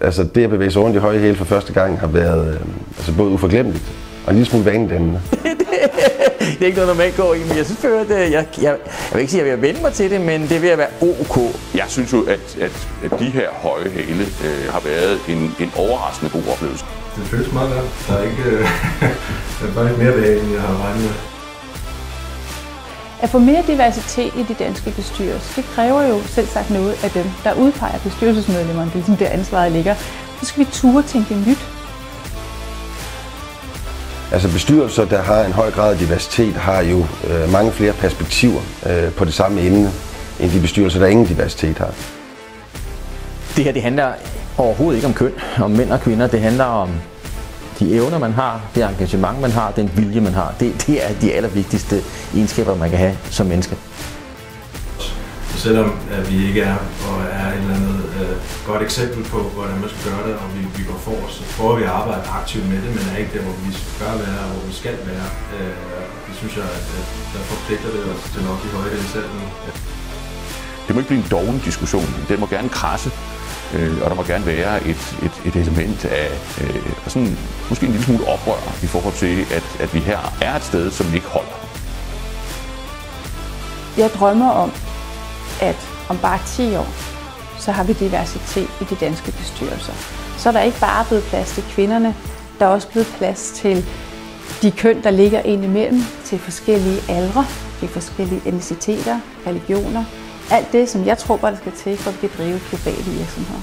Altså det at bevæge sig rundt i høje hæle for første gang har været øh, altså både uforglemmeligt og en lille smule vanedannende. det er ikke noget normalt går i, men jeg synes, at jeg, jeg, jeg vil ikke sige, at jeg vil vende mig til det, men det vil være ok. Jeg synes jo, at, at, at de her høje hæle øh, har været en, en overraskende god oplevelse. Det føles meget godt. Der er ikke øh, der er bare ikke mere behag, end jeg har regnet med. At få mere diversitet i de danske bestyrelser, det kræver jo selv sagt noget af dem, der udpeger bestyrelsesmedlemmerne. Det er ligesom der ansvaret ligger. Så skal vi ture tænke nyt. Altså bestyrelser, der har en høj grad af diversitet, har jo øh, mange flere perspektiver øh, på det samme emne, end de bestyrelser, der ingen diversitet har. Det her det handler overhovedet ikke om køn, om mænd og kvinder. Det handler om de evner, man har, det engagement, man har, den vilje, man har. Det, det er de allervigtigste egenskaber, man kan have som menneske. Så selvom at vi ikke er og er et eller andet øh, godt eksempel på, hvordan man skal gøre det, og vi, vi går for os, så prøver vi at arbejde aktivt med det, men er ikke der, hvor vi bør være og hvor vi skal være. Øh, det synes jeg, at, at der forpligter det os til nok i højde selv nu. Det må ikke blive en doven diskussion. Den må gerne krasse, øh, og der må gerne være et, et, et element af øh, sådan, måske en lille smule oprør i forhold til, at, at vi her er et sted, som vi ikke holder. Jeg drømmer om, at om bare 10 år, så har vi diversitet i de danske bestyrelser. Så er der ikke bare blevet plads til kvinderne, der er også blevet plads til de køn, der ligger ind imellem, til forskellige aldre, til forskellige etniciteter, religioner. Alt det, som jeg tror, der skal til, for at vi kan drive globale virksomheder.